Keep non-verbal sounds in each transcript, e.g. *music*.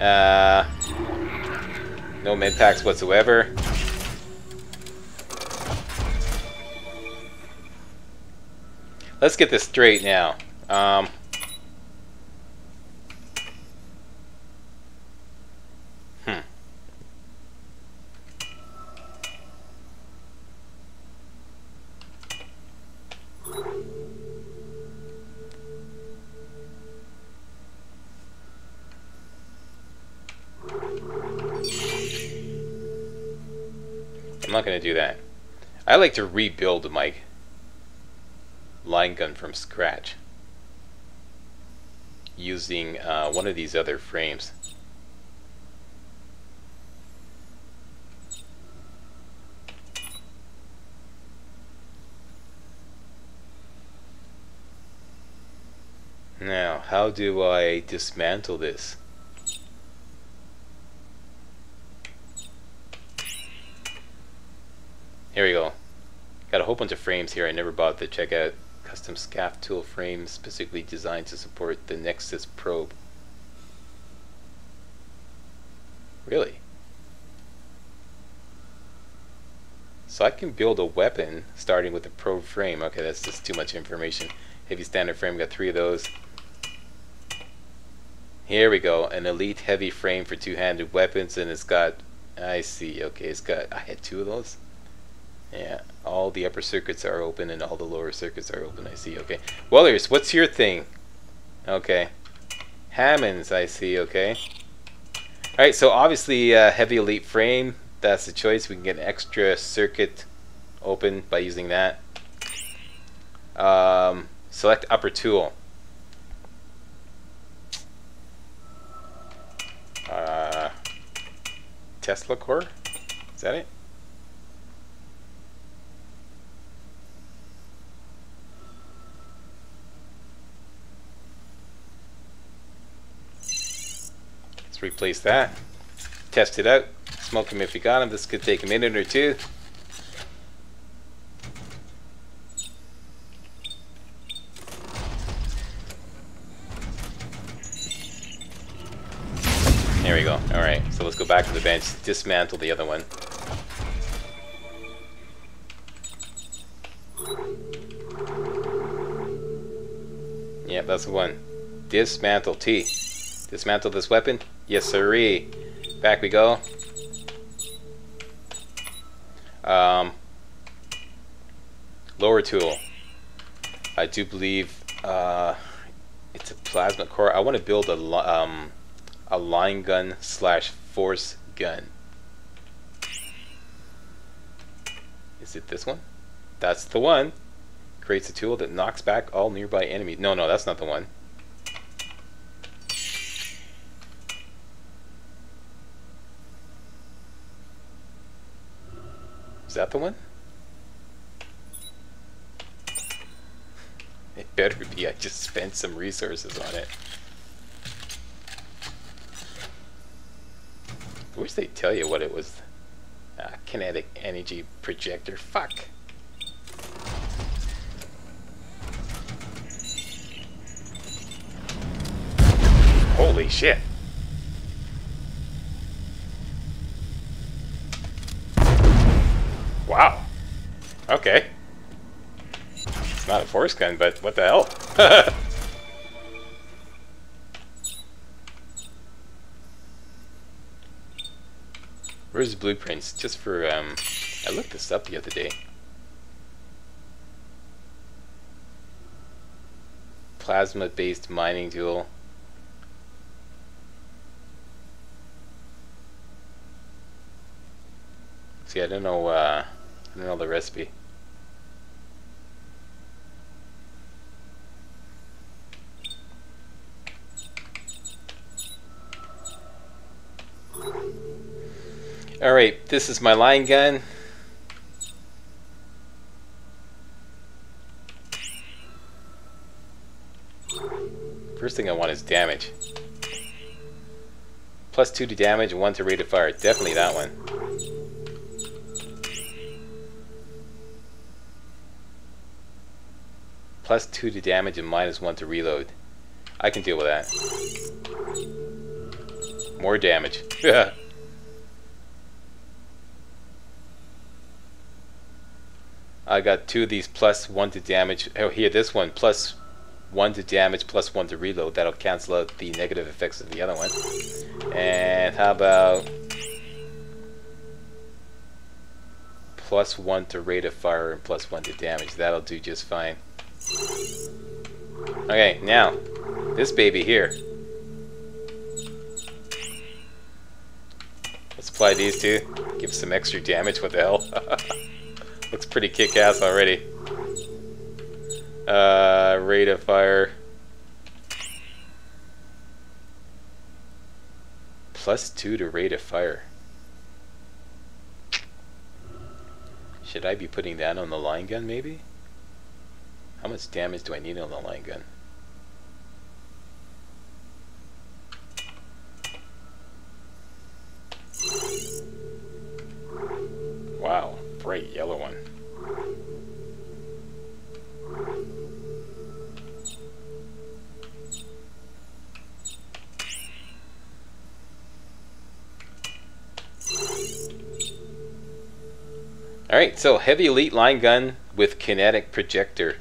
Uh, no med packs whatsoever. Let's get this straight now. Um, I'm not going to do that. I like to rebuild my line gun from scratch using uh, one of these other frames. Now, how do I dismantle this? Here we go. Got a whole bunch of frames here I never bothered to check out. Custom SCAF tool frame specifically designed to support the Nexus probe. Really? So I can build a weapon starting with the probe frame. Okay, that's just too much information. Heavy standard frame, got three of those. Here we go, an elite heavy frame for two-handed weapons, and it's got, I see, okay, it's got, I had two of those. Yeah, all the upper circuits are open and all the lower circuits are open, I see, okay. Wellers, what's your thing? Okay. Hammonds, I see, okay. Alright, so obviously uh, heavy elite frame, that's the choice. We can get an extra circuit open by using that. Um, select upper tool. Uh, Tesla core? Is that it? Replace that. Test it out. Smoke him if you got him. This could take a minute or two. There we go. Alright, so let's go back to the bench, dismantle the other one. Yep, that's the one. Dismantle T. Dismantle this weapon? Yes, sirree. Back we go. Um, lower tool. I do believe uh, it's a plasma core. I want to build a um, a line gun slash force gun. Is it this one? That's the one. Creates a tool that knocks back all nearby enemies. No, no, that's not the one. That the one? It better be, I just spent some resources on it. I wish they'd tell you what it was. Uh, kinetic energy projector. Fuck. Holy shit. Wow. Okay. It's not a force gun, but what the hell? *laughs* Where's the blueprints? Just for, um, I looked this up the other day. Plasma-based mining tool. See, I don't know, uh, I don't know the recipe. Alright, this is my line gun. First thing I want is damage. Plus 2 to damage 1 to rate of fire. Definitely that one. Plus 2 to damage and minus 1 to reload. I can deal with that. More damage. *laughs* I got two of these plus one to damage. Oh, here, this one plus one to damage, plus one to reload. That'll cancel out the negative effects of the other one. And how about plus one to rate of fire and plus one to damage? That'll do just fine. Okay, now this baby here. Let's apply these two. Give some extra damage. What the hell? *laughs* Looks pretty kick-ass already. Uh, rate of fire. Plus two to rate of fire. Should I be putting that on the line gun maybe? How much damage do I need on the line gun? Alright, so heavy elite line gun with kinetic projector.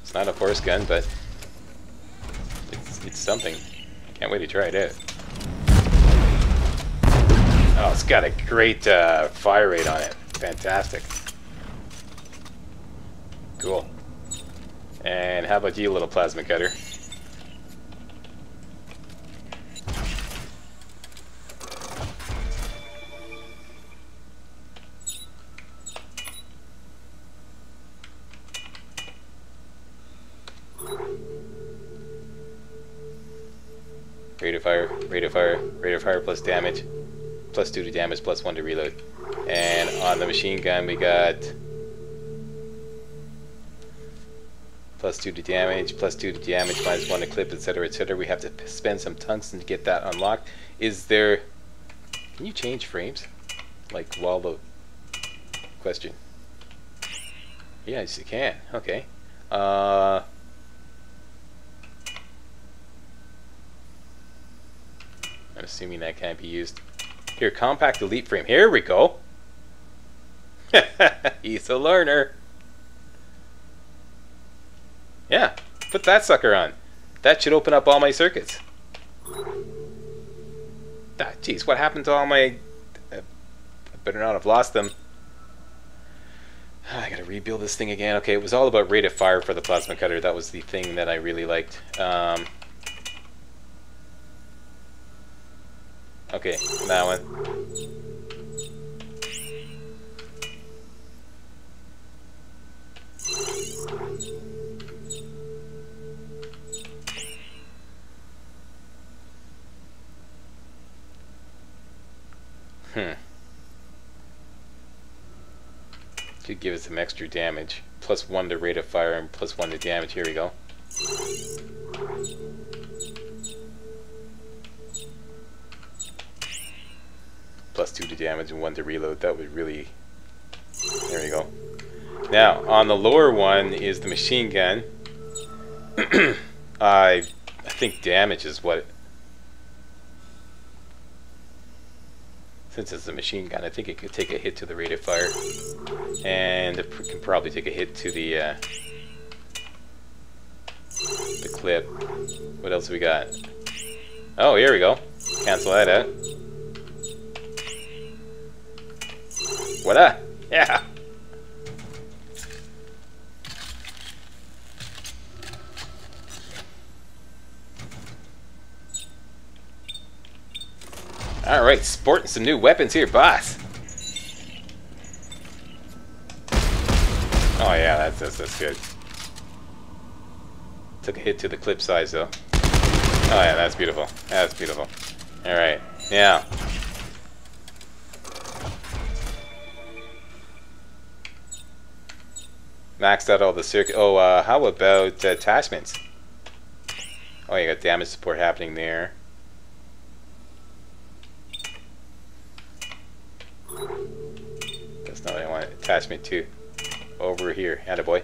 It's not a force gun, but it's, it's something. I can't wait to try it out. Oh, it's got a great uh, fire rate on it. Fantastic. Cool. And how about you, little plasma cutter? Rate of fire, rate of fire, rate of fire plus damage. Plus 2 to damage, plus 1 to reload. And on the machine gun we got... Plus 2 to damage, plus 2 to damage, minus 1 to clip, etc, etc. We have to spend some tungsten to get that unlocked. Is there... Can you change frames? Like while the... Question. Yes, you can. Okay. Uh... assuming that can't be used. Here, compact elite frame. Here we go. *laughs* He's a learner. Yeah, put that sucker on. That should open up all my circuits. Ah, jeez, what happened to all my... Uh, I better not have lost them. I gotta rebuild this thing again. Okay, it was all about rate of fire for the plasma cutter. That was the thing that I really liked. Um, Okay, that one. Hmm. Should give us some extra damage. Plus one to rate of fire and plus one to damage. Here we go. 2 damage and 1 to reload. That would really... There we go. Now, on the lower one is the machine gun. *clears throat* I, I think damage is what... Since it's a machine gun, I think it could take a hit to the rate of fire. And it can probably take a hit to the... Uh, the clip. What else we got? Oh, here we go. Cancel that out. What a yeah. Alright, sporting some new weapons here, boss. Oh yeah, that's, that's, that's good. Took a hit to the clip size though. Oh yeah, that's beautiful. That's beautiful. Alright, now, Maxed out all the circuit. Oh, uh, how about attachments? Oh, you got damage support happening there. That's not what I want. Attachment 2. Over here. Boy.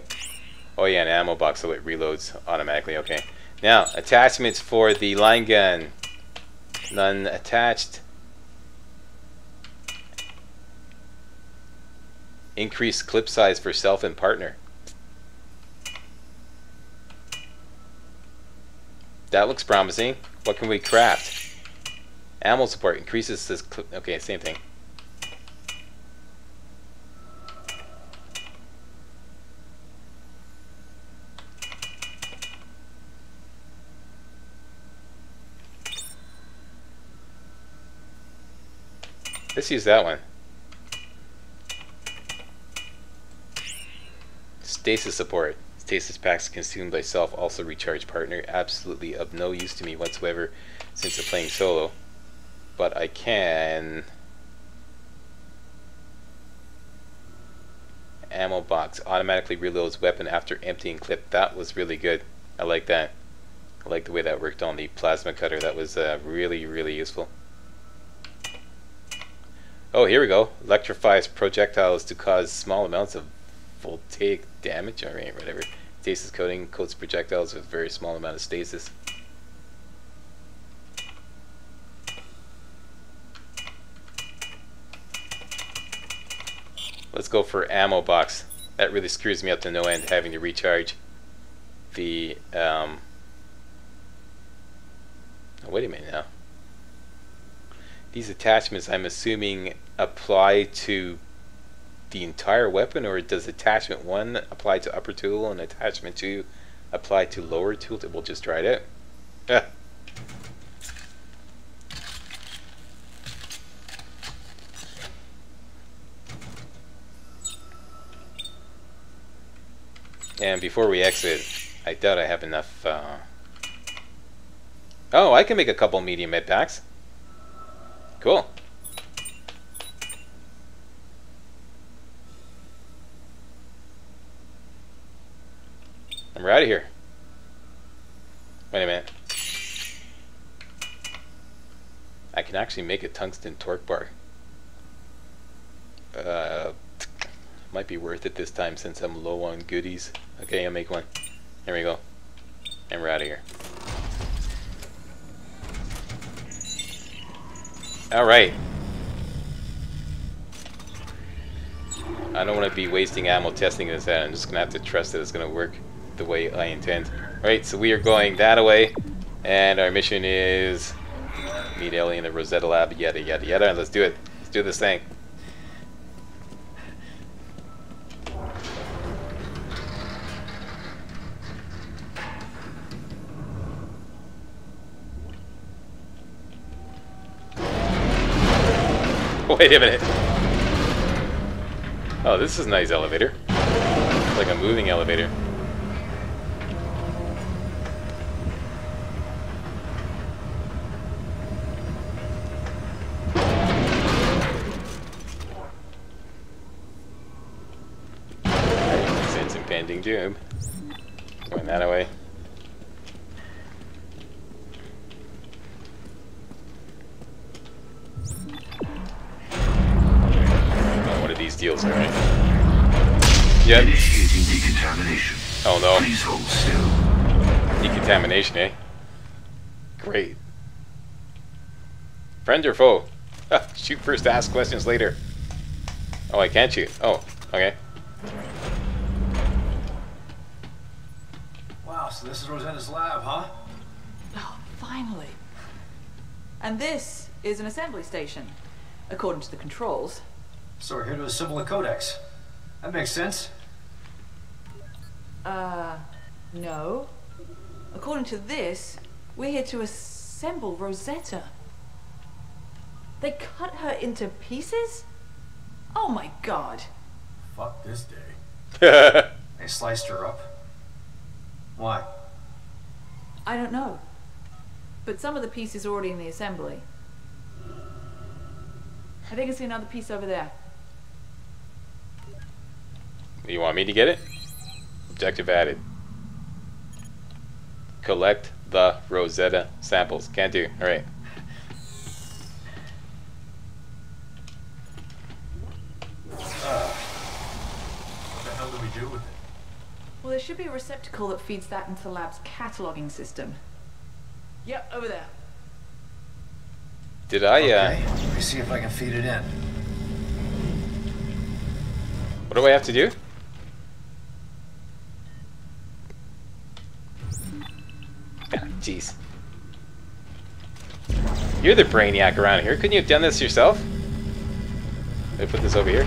Oh yeah, an ammo box so it reloads automatically. Okay. Now, attachments for the line gun. None attached. Increase clip size for self and partner. That looks promising. What can we craft? Ammo support increases this. Okay, same thing. Let's use that one. Stasis support. Stasis packs consumed by self also recharge partner. Absolutely of no use to me whatsoever since I'm playing solo. But I can... Ammo box. Automatically reloads weapon after emptying clip. That was really good. I like that. I like the way that worked on the plasma cutter. That was uh, really, really useful. Oh, here we go. Electrifies projectiles to cause small amounts of voltaic damage. Alright, whatever. Stasis coating coats projectiles with very small amount of stasis. Let's go for ammo box. That really screws me up to no end having to recharge the um oh, wait a minute now. These attachments I'm assuming apply to the entire weapon or does attachment 1 apply to upper tool and attachment 2 apply to lower tool? We'll just try it out. And before we exit, I doubt I have enough... Uh... Oh, I can make a couple medium med packs. Cool. And we're out of here. Wait a minute. I can actually make a tungsten torque bar. Uh, might be worth it this time since I'm low on goodies. Okay, I'll make one. There we go. And we're out of here. Alright. I don't want to be wasting ammo testing this out. I'm just going to have to trust that it's going to work the way I intend. Alright, so we are going that away, and our mission is meet Ellie in the Rosetta Lab, yada yada yada. Let's do it. Let's do this thing. *laughs* Wait a minute. Oh, this is a nice elevator. It's like a moving elevator. Impending doom. Going that away. Oh, one of these deals, alright. Yep. Initiating decontamination. Oh no. Please hold still. Decontamination, eh? Great. Friend or foe? *laughs* shoot first, ask questions later. Oh, I can't shoot. Oh, okay. So this is Rosetta's lab, huh? Oh, finally. And this is an assembly station, according to the controls. So we're here to assemble a codex. That makes sense. Uh, no. According to this, we're here to assemble Rosetta. They cut her into pieces? Oh my god. Fuck this day. *laughs* They sliced her up. Why? I don't know. But some of the pieces are already in the assembly. I think I see another piece over there. you want me to get it? Objective added. Collect the Rosetta samples. Can't do. Alright. What the hell do we do with it? Well, there should be a receptacle that feeds that into the lab's cataloging system. Yep, over there. Did I, uh... Okay, let me see if I can feed it in. What do I have to do? Ah, Jeez. You're the brainiac around here. Couldn't you have done this yourself? Let me put this over here.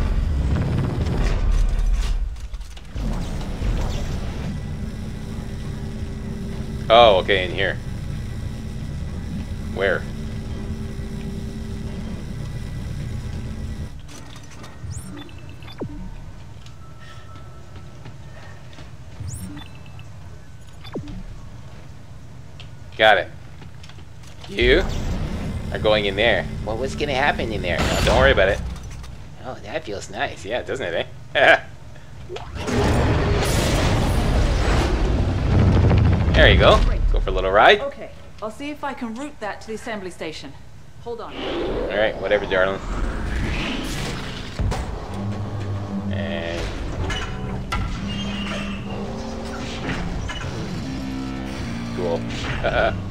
Oh, okay, in here. Where? Got it. You are going in there. Well, what's gonna happen in there? No, don't worry about it. Oh, that feels nice. Yeah, doesn't it, eh? *laughs* there you go. Go for a little ride. Okay, I'll see if I can route that to the assembly station. Hold on. Alright, whatever, darling. And... Cool. *laughs*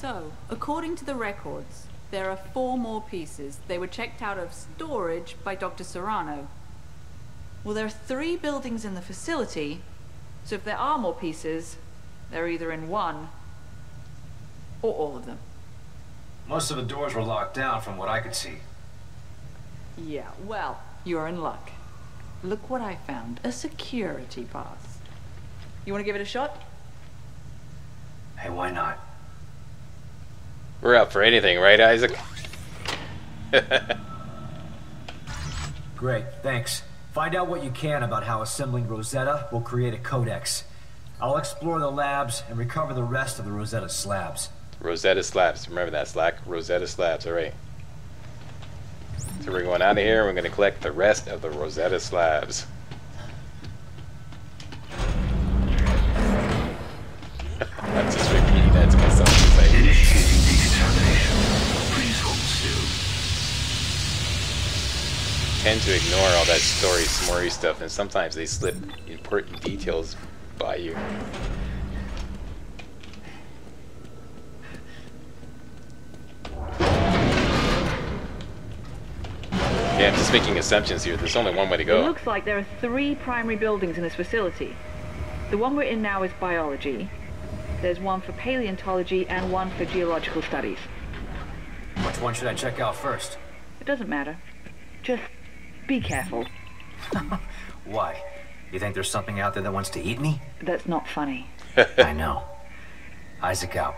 So, according to the records, there are four more pieces. They were checked out of storage by Dr. Serrano. Well, there are three buildings in the facility, so if there are more pieces, they're either in one or all of them. Most of the doors were locked down from what I could see. Yeah, well, you're in luck. Look what I found a security pass. You want to give it a shot? Hey, why not? We're up for anything, right, Isaac? Great, thanks. Find out what you can about how assembling Rosetta will create a codex. I'll explore the labs and recover the rest of the Rosetta slabs. Rosetta Slabs. Remember that, Slack? Rosetta Slabs, alright. So we're going out of here, we're going to collect the rest of the Rosetta Slabs. Tend to ignore all that story, smory stuff, and sometimes they slip important details by you. Yeah, I'm just making assumptions here. There's only one way to go. It looks like there are three primary buildings in this facility. The one we're in now is biology. There's one for paleontology and one for geological studies. Which one should I check out first? It doesn't matter. Just be careful. *laughs* Why? You think there's something out there that wants to eat me? That's not funny. *laughs* I know. Isaac out.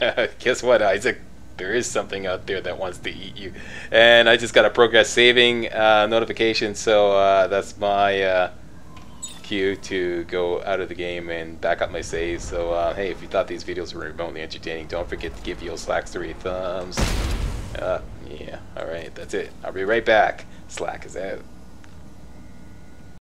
*laughs* Guess what, Isaac? There is something out there that wants to eat you. And I just got a progress saving uh, notification, so uh, that's my uh, cue to go out of the game and back up my save. So, uh, hey, if you thought these videos were remotely entertaining, don't forget to give Yo Slacks three thumbs. Uh, yeah, alright, that's it. I'll be right back. Slack is out.